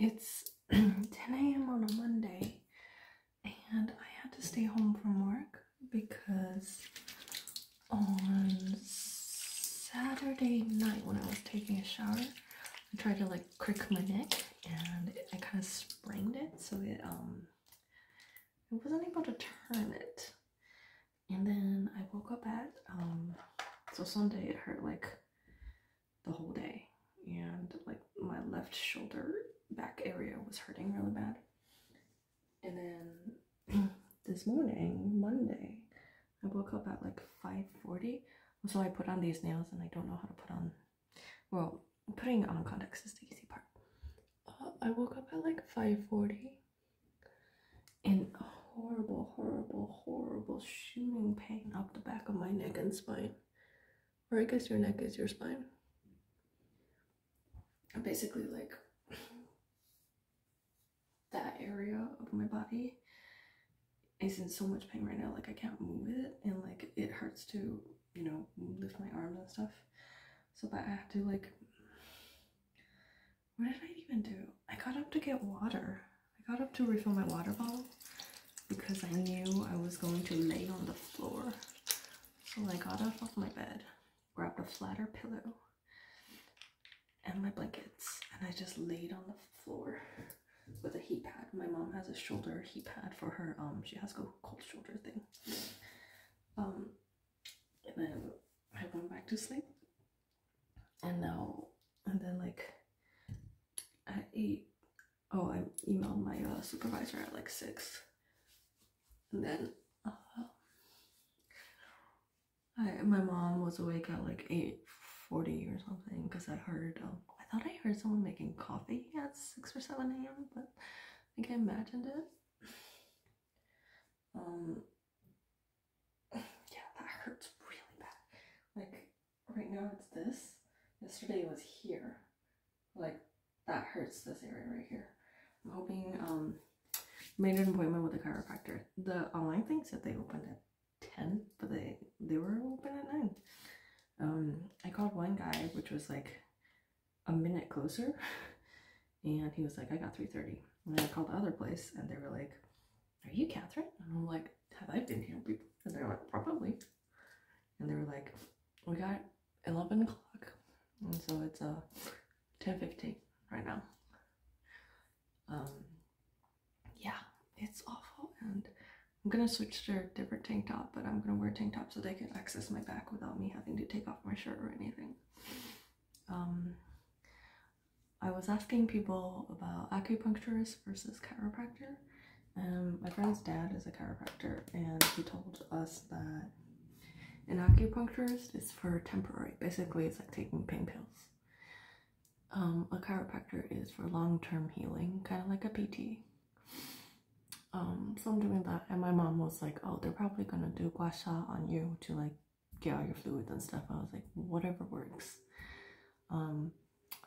it's 10 a.m. on a Monday, and I had to stay home from work because on Saturday night when I was taking a shower, I tried to like crick my neck and I kind of sprained it, so it um I wasn't able to turn it. And then I woke up at um so Sunday it hurt like the whole day and like my left shoulder area was hurting really bad. And then this morning, Monday, I woke up at like 5:40. So I put on these nails and I don't know how to put on well, putting on contacts is the easy part. Uh, I woke up at like 5:40 in a horrible, horrible, horrible shooting pain up the back of my neck and spine. Or I guess your neck is your spine. Basically, like that area of my body is in so much pain right now. Like I can't move it, and like it hurts to, you know, lift my arms and stuff. So that I have to like. What did I even do? I got up to get water. I got up to refill my water bottle because I knew I was going to lay on the floor. So I got up off my bed, grabbed a flatter pillow and my blankets, and I just laid on the floor with a heat pad. My mom has a shoulder heat pad for her. Um, she has a cold shoulder thing. Um, and then I went back to sleep, and now and then like I ate. Oh, I emailed my uh, supervisor at like six, and then uh, I my mom was awake at like eight forty or something because I heard. Um, thought I heard someone making coffee at six or seven a.m., but I think I imagined it. Um, yeah, that hurts really bad. Like right now, it's this. Yesterday it was here. Like that hurts this area right here. I'm hoping. Um, made an appointment with a chiropractor. The online thing said they opened at ten, but they they were open at nine. Um, I called one guy, which was like a minute closer, and he was like, "I got 3:30." And then I called the other place, and they were like, "Are you Catherine?" And I'm like, "Have I been here before?" And they're like, "Probably." And they were like, "We got 11 o'clock," and so it's uh 10:15 right now. Um, yeah, it's awful, and I'm gonna switch to a different tank top, but I'm gonna wear a tank top so they can access my back without me having to take off my shirt or anything. Um, I was asking people about acupuncturist versus chiropractor. Um, my friend's dad is a chiropractor, and he told us that an acupuncturist is for temporary. Basically, it's like taking pain pills. Um, a chiropractor is for long-term healing, kind of like a PT. Um, so I'm doing that, and my mom was like, "Oh, they're probably gonna do gua sha on you to like get all your fluids and stuff." I was like, "Whatever works." Um,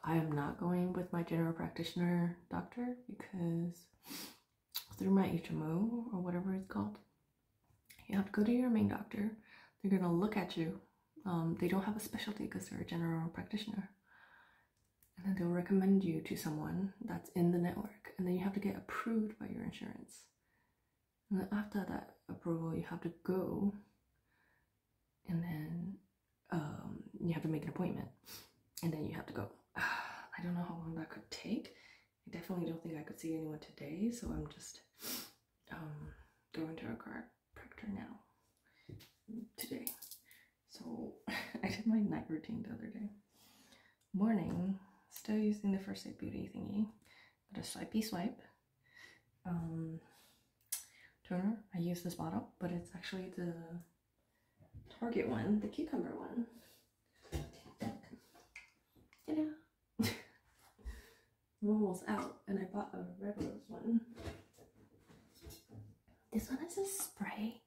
I am not going with my general practitioner doctor because through my HMO or whatever it's called, you have to go to your main doctor. They're gonna look at you. Um, they don't have a specialty because they're a general practitioner. And then they'll recommend you to someone that's in the network, and then you have to get approved by your insurance. And then after that approval, you have to go, and then um, you have to make an appointment, and then you have to go. I don't know how long that could take. I definitely don't think I could see anyone today, so I'm just um, going to a chiropractor now today. So I did my night routine the other day. Morning, still using the First Aid Beauty thingy. Got a swipey swipe. Um, toner. I use this bottle, but it's actually the Target one, the cucumber one. You almost out, and I bought a rose one. This one is a spray.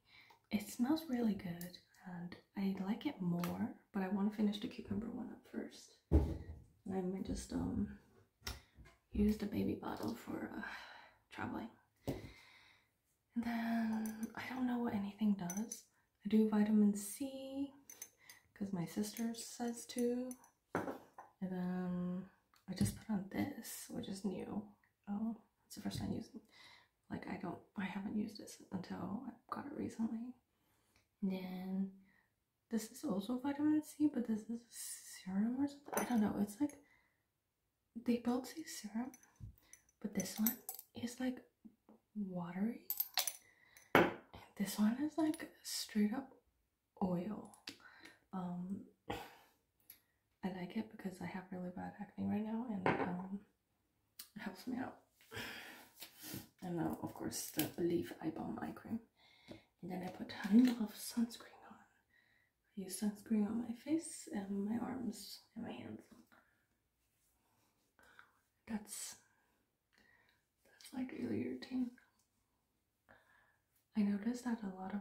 It smells really good, and I like it more, but I want to finish the cucumber one up first. And I might just um use the baby bottle for uh, traveling. And then I don't know what anything does. I do vitamin C because my sister says to. And then I just put on this, which is new. Oh, it's the first time using. Like I don't, I haven't used this until I got it recently. And then this is also vitamin C, but this is serum or something. I don't know. It's like they both say serum, but this one is like watery. This one is like straight up oil. Um, I like it because I have really bad acne right now, and um, it helps me out. And now, of course, the belif Eye Balm Eye Cream. And then I put Honey of sunscreen on. I use sunscreen on my face and my arms and my hands. That's that's my daily routine. I noticed that a lot of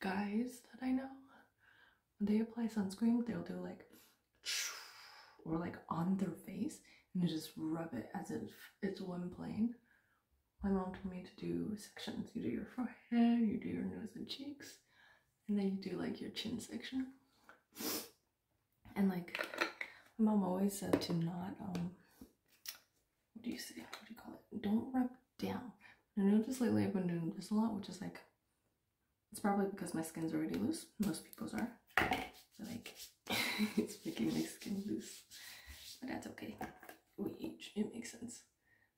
guys that I know, when they apply sunscreen, they'll do like or like on their face and you just rub it as if it's one plane. My mom told me to do sections. You do your forehead, you do your nose and cheeks, and then you do like your chin section. And like my mom always said to not um what do you say? What do you call it? Don't rub down. I noticed lately I've been doing this a lot, which is like it's probably because my skin's already loose. Most people's are. So like it's making my skin loose. But that's okay. We age. It makes sense.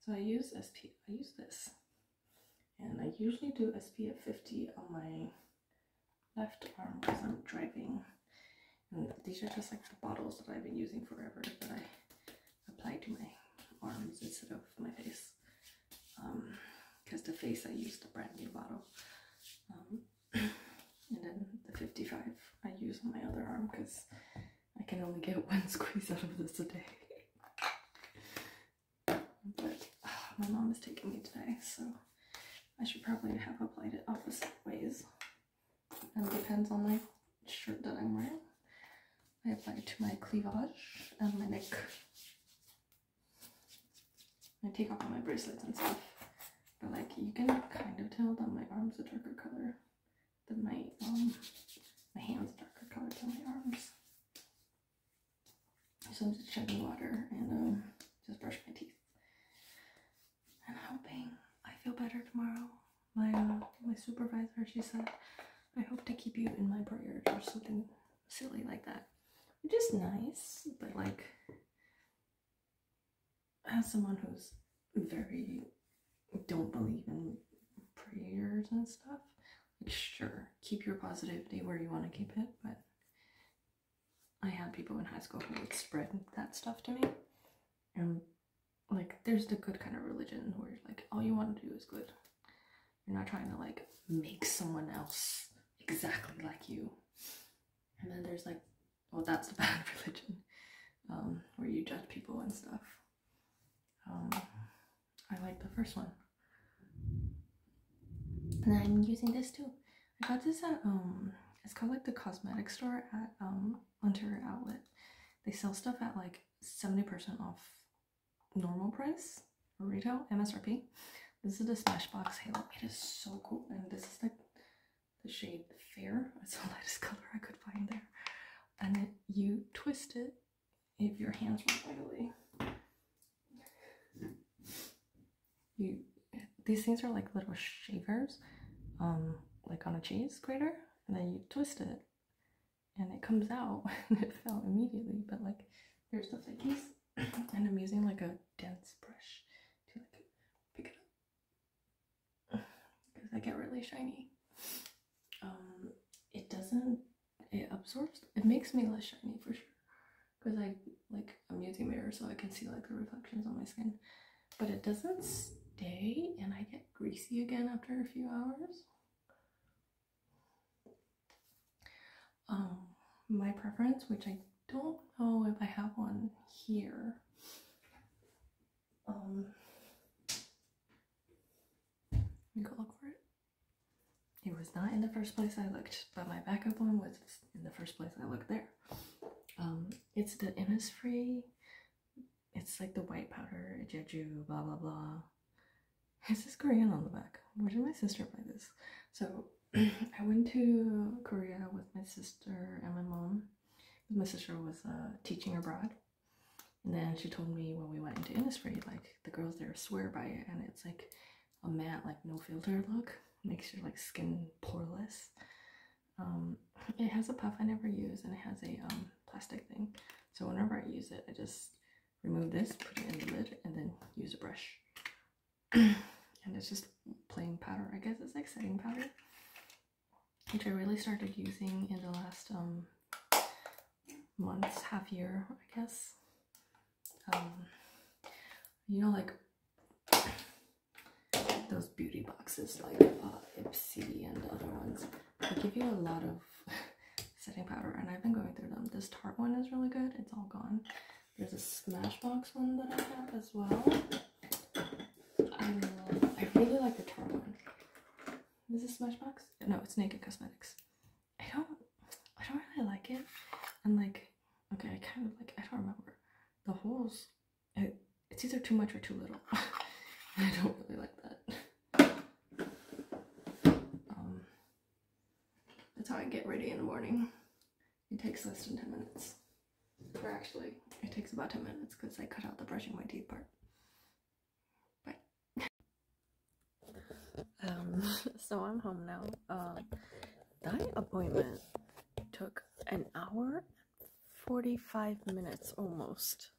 So I use SP. I use this, and I usually do SPF 50 on my left arm because I'm driving. And these are just like the bottles that I've been using forever that I apply to my arms instead of my face. Because um, the face I used a brand new bottle. Um, and then the 55 I use on my other arm because I can only get one squeeze out of this a day. but uh, my mom is taking me today, so I should probably have applied it opposite ways. And depends on my shirt that I'm wearing. I apply it to my cleavage and my neck. I take off all my bracelets and stuff. But like you can kind of tell that my arm's a darker color my um my hands darker color than my arms. So I'm just chugging water and um just brush my teeth. And hoping I feel better tomorrow. My uh, my supervisor she said I hope to keep you in my prayers or something silly like that. Which is nice, but like as someone who's very don't believe in prayers and stuff, sure, keep your positivity where you want to keep it, but I had people in high school who would spread that stuff to me. And like there's the good kind of religion where like all you want to do is good. You're not trying to like make someone else exactly like you. And then there's like well that's the bad religion. Um, where you judge people and stuff. Um, I like the first one. And I'm using this too. I got this at um it's called like the cosmetic store at um Ontario Outlet. They sell stuff at like 70% off normal price retail MSRP. This is the Smashbox Halo. It is so cool. And this is like the shade Fair. It's the lightest color I could find there. And it, you twist it if your hands were oily. You these things are like little shavers, um, like on a cheese grater, and then you twist it, and it comes out, and it fell immediately. But like, there's the flickies, and I'm using like a dense brush to like pick it up because I get really shiny. Um, it doesn't. It absorbs. It makes me less shiny for sure because I like I'm using mirror so I can see like the reflections on my skin, but it doesn't stay and I get greasy again after a few hours. Um, my preference, which I don't know if I have one here. Um, let me go look for it. It was not in the first place I looked, but my backup one was in the first place I looked there. Um, it's the Innisfree. It's like the white powder, Jeju, blah blah blah. It says Korean on the back. Where did my sister buy this? So I went to Korea with my sister and my mom. My sister was uh, teaching abroad. And then she told me when we went into Innisfree, like the girls there swear by it, and it's like a matte, like no filter look, makes your like skin poreless. Um, it has a puff I never use, and it has a um plastic thing. So whenever I use it, I just remove this, put it in the lid, and then use a brush. and it's just plain powder. I guess it's like setting powder, which I really started using in the last um months, half year, I guess. Um, you know, like those beauty boxes, like uh, Ipsy and other ones, they give you a lot of setting powder, and I've been going through them. This Tarte one is really good. It's all gone. There's a Smashbox one that I have as well. I really like the Tarte one. Is this Smashbox? No, it's Naked Cosmetics. I don't, I don't really like it. And like, okay, I kind of like, I don't remember. The holes, it, it's either too much or too little. I don't really like that. Um, that's how I get ready in the morning. It takes less than 10 minutes. Or actually, it takes about 10 minutes because I cut out the brushing my teeth part. Bye. um, so I'm home now. Um, that appointment took an hour 45 minutes almost.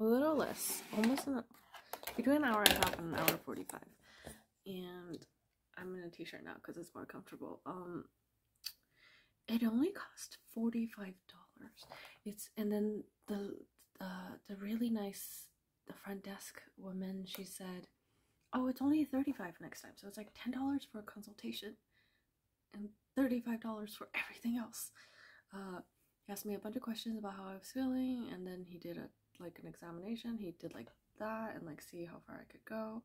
A little less. Almost an, between an hour and a half and an hour 45. And I'm in a t-shirt now because it's more comfortable. Um, it only cost $45 it's and then the uh the really nice the front desk woman she said oh it's only 35 next time so it's like $10 for a consultation and $35 for everything else. Uh he asked me a bunch of questions about how i was feeling and then he did a like an examination. He did like that and like see how far i could go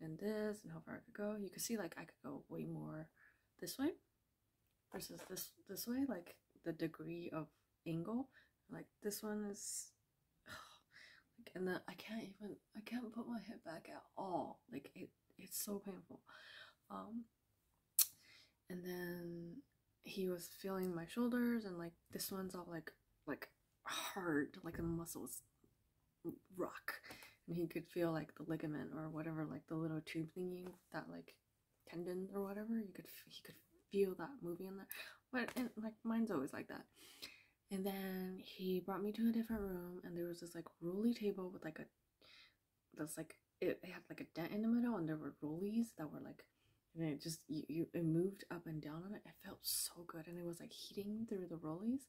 and this and how far i could go. You could see like i could go way more this way versus this this way like the degree of angle. Like this one is and then I can't even I can't put my head back at all. Like it it's so painful. Um and then he was feeling my shoulders and like this one's all like like hard like the muscles rock. And he could feel like the ligament or whatever like the little tube thingy that like tendon or whatever. You could he could feel that moving in there. But and, like mine's always like that and then he brought me to a different room, and there was this like rolly table with like a that's like it, it had like a dent in the middle, and there were rollies that were like, and it just you, you it moved up and down on it. It felt so good, and it was like heating through the rollies.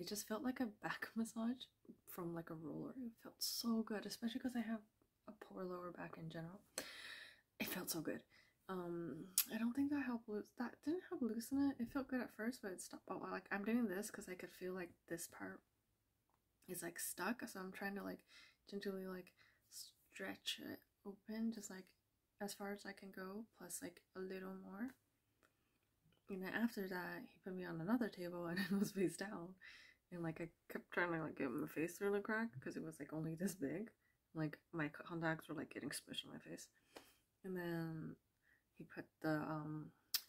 It just felt like a back massage from like a roller. It felt so good, especially because I have a poor lower back in general. It felt so good um i don't think that helped loose that didn't help loosen it. It felt good at first but it stopped but like i'm doing this because i could feel like this part is like stuck so i'm trying to like gently like stretch it open just like as far as i can go plus like a little more. And then after that he put me on another table and it was face down. And like i kept trying to like get my face through the crack because it was like only this big. Like my contacts were like getting smushed on my face. And then he put the um,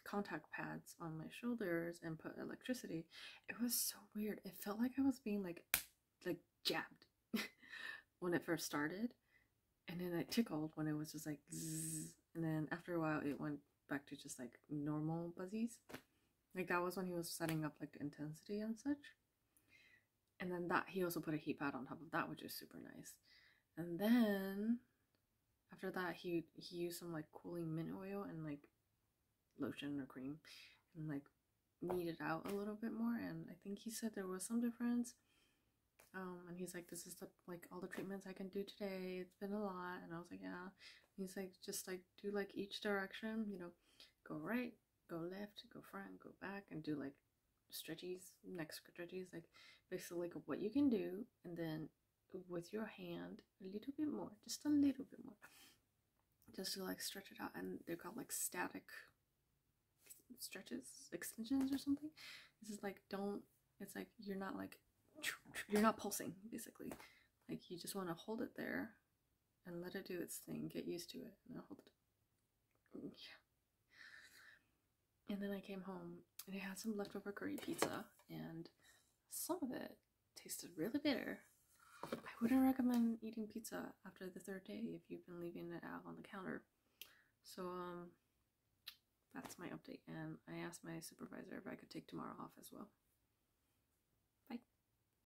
contact pads on my shoulders and put electricity. It was so weird. It felt like I was being like like jabbed when it first started, and then it tickled when it was just like zzz. and then after a while it went back to just like normal buzzies. Like that was when he was setting up like intensity and such. And then that he also put a heat pad on top of that, which is super nice. And then after that, he he used some like cooling mint oil and like lotion or cream, and like kneaded out a little bit more. And I think he said there was some difference. Um, and he's like, "This is the like all the treatments I can do today. It's been a lot." And I was like, "Yeah." And he's like, "Just like do like each direction. You know, go right, go left, go front, go back, and do like stretches, neck stretches, like basically like what you can do, and then with your hand a little bit more, just a little bit more, just to like stretch it out. And they're called like static stretches, extensions or something. This is like don't. It's like you're not like you're not pulsing basically. Like you just want to hold it there and let it do its thing. Get used to it, and then hold it. Yeah. And then I came home and I had some leftover curry pizza, and some of it tasted really bitter I wouldn't recommend eating pizza after the third day if you've been leaving it out on the counter. So um that's my update and I asked my supervisor if I could take tomorrow off as well.